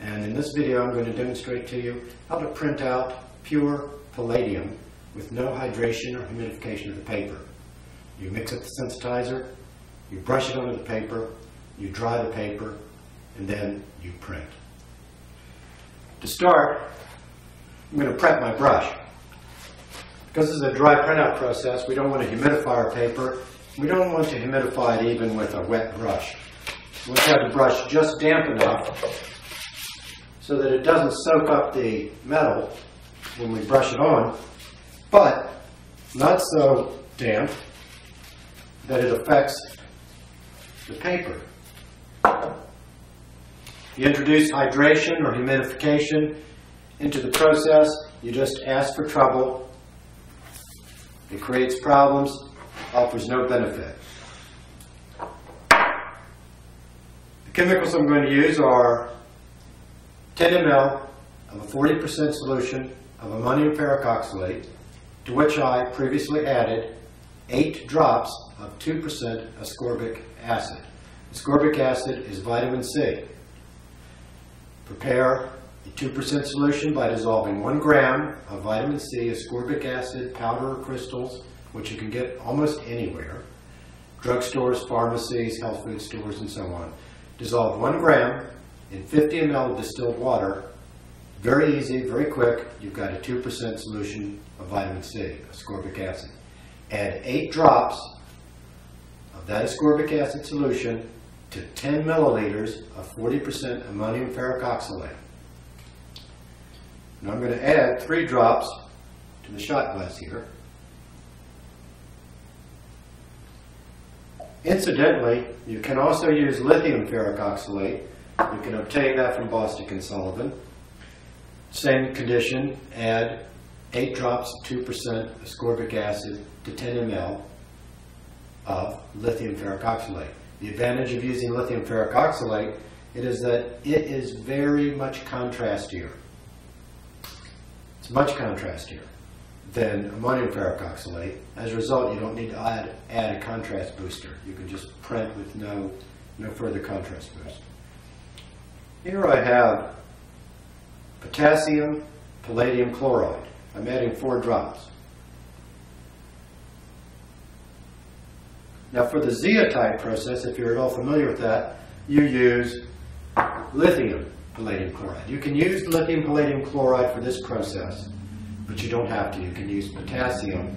And in this video, I'm going to demonstrate to you how to print out pure palladium with no hydration or humidification of the paper. You mix up the sensitizer, you brush it onto the paper, you dry the paper, and then you print. To start, I'm going to prep my brush. Because this is a dry printout process, we don't want to humidify our paper. We don't want to humidify it even with a wet brush. We want to have the brush just damp enough so that it doesn't soak up the metal when we brush it on, but not so damp that it affects the paper. You introduce hydration or humidification into the process, you just ask for trouble. It creates problems, offers no benefit. The chemicals I'm going to use are 10 ml of a 40% solution of ammonium ferric oxalate, to which I previously added 8 drops of 2% ascorbic acid. Ascorbic acid is vitamin C. Prepare a 2% solution by dissolving 1 gram of vitamin C ascorbic acid powder or crystals, which you can get almost anywhere, drugstores, pharmacies, health food stores, and so on. Dissolve 1 gram in 50 ml of distilled water, very easy, very quick, you've got a 2% solution of vitamin C, ascorbic acid. Add 8 drops of that ascorbic acid solution to 10 milliliters of 40% ammonium ferric oxalate. Now I'm going to add 3 drops to the shot glass here. Incidentally, you can also use lithium ferric oxalate you can obtain that from Bostick and Sullivan. Same condition, add 8 drops of 2% ascorbic acid to 10 ml of lithium ferric oxalate. The advantage of using lithium ferric oxalate it is that it is very much contrastier. It's much contrastier than ammonium ferric oxalate. As a result, you don't need to add, add a contrast booster. You can just print with no, no further contrast boost. Here I have potassium palladium chloride. I'm adding four drops. Now for the Ziatype process, if you're at all familiar with that, you use lithium palladium chloride. You can use lithium palladium chloride for this process, but you don't have to. You can use potassium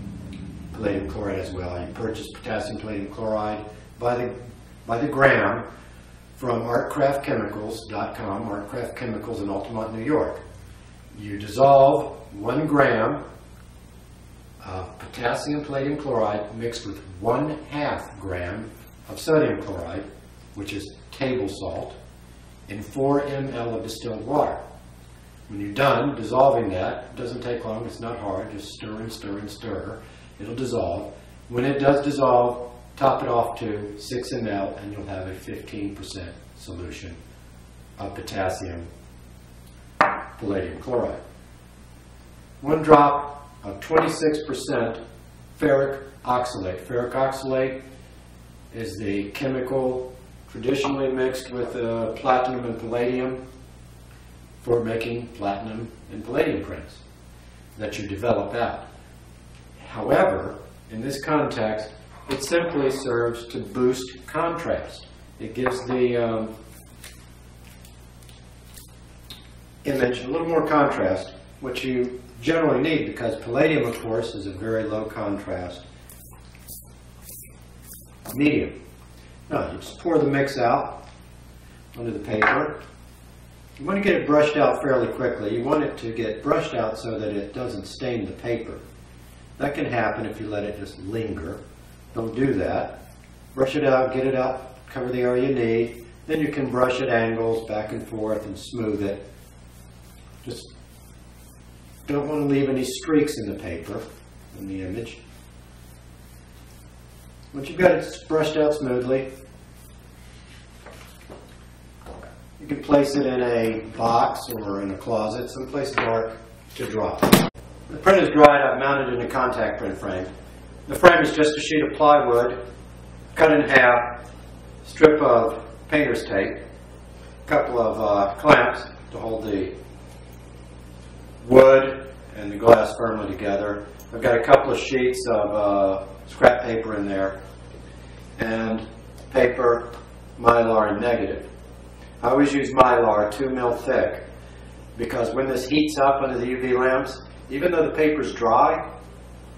palladium chloride as well. You purchase potassium palladium chloride by the, by the gram from artcraftchemicals.com, Artcraft Chemicals in Altamont, New York. You dissolve one gram of potassium palladium chloride mixed with one half gram of sodium chloride, which is table salt, in 4 ml of distilled water. When you're done dissolving that, it doesn't take long, it's not hard, just stir and stir and stir. It'll dissolve. When it does dissolve, Top it off to 6 ml and you'll have a 15% solution of potassium palladium chloride. One drop of 26% ferric oxalate. Ferric oxalate is the chemical traditionally mixed with uh, platinum and palladium for making platinum and palladium prints that you develop out. However, in this context, it simply serves to boost contrast. It gives the um, image a little more contrast, which you generally need because palladium, of course, is a very low contrast medium. Now, you just pour the mix out onto the paper. You want to get it brushed out fairly quickly. You want it to get brushed out so that it doesn't stain the paper. That can happen if you let it just linger. Don't do that. Brush it out, get it out, cover the area you need. Then you can brush at angles back and forth and smooth it. Just don't want to leave any streaks in the paper, in the image. Once you've got it brushed out smoothly, you can place it in a box or in a closet, someplace dark to dry. The print is dried, I've mounted in a contact print frame. The frame is just a sheet of plywood, cut in half, strip of painter's tape, a couple of uh, clamps, to hold the wood and the glass firmly together. I've got a couple of sheets of uh, scrap paper in there and paper, mylar, and negative. I always use mylar, two mil thick, because when this heats up under the UV lamps, even though the paper's dry,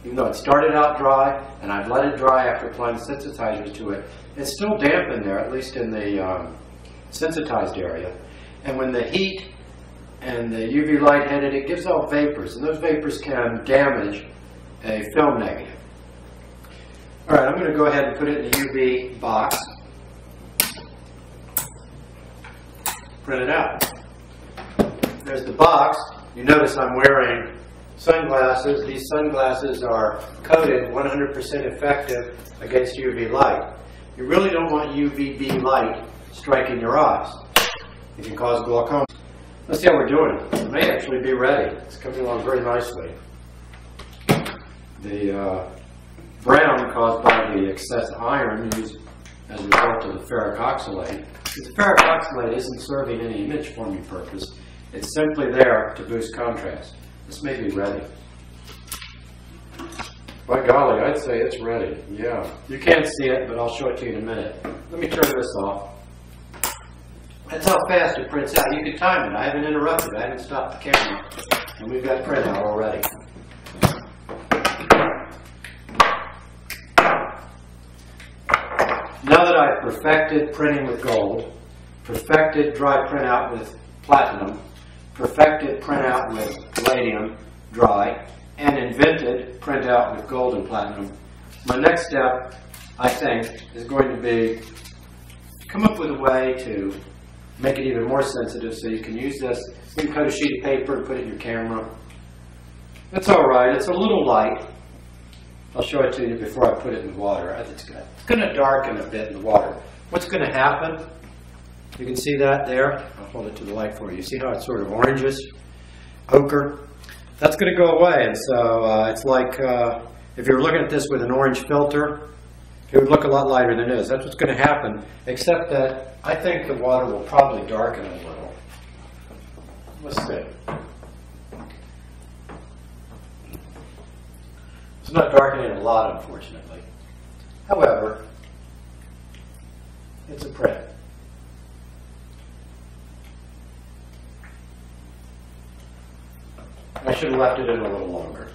even though it started out dry, and I've let it dry after applying sensitizers to it, it's still damp in there, at least in the um, sensitized area. And when the heat and the UV light hit it, it gives off vapors, and those vapors can damage a film negative. All right, I'm going to go ahead and put it in the UV box. Print it out. There's the box. You notice I'm wearing sunglasses. These sunglasses are coated 100% effective against UV light. You really don't want UVB light striking your eyes. It can cause glaucoma. Let's see how we're doing. It may actually be ready. It's coming along very nicely. The uh, brown caused by the excess iron used as a result of the ferric oxalate. The ferric oxalate isn't serving any image forming purpose. It's simply there to boost contrast. This may be ready. By golly, I'd say it's ready. Yeah. You can't see it, but I'll show it to you in a minute. Let me turn this off. That's how fast it prints out. You can time it. I haven't interrupted. I haven't stopped the camera. And we've got print out already. Now that I've perfected printing with gold, perfected dry printout with platinum, perfected printout with palladium dry, and invented printout with gold and platinum, my next step, I think, is going to be to come up with a way to make it even more sensitive so you can use this. You can cut a sheet of paper and put it in your camera. It's all right. It's a little light. I'll show it to you before I put it in the water. It's going it's going to darken a bit in the water. What's going to happen? You can see that there. I'll hold it to the light for you. See how it's sort of orangish, ochre? That's going to go away. And so uh, it's like uh, if you're looking at this with an orange filter, it would look a lot lighter than it is. That's what's going to happen, except that I think the water will probably darken a little. Let's see. It's not darkening a lot, unfortunately. However, it's a print. Should have left it in a little longer.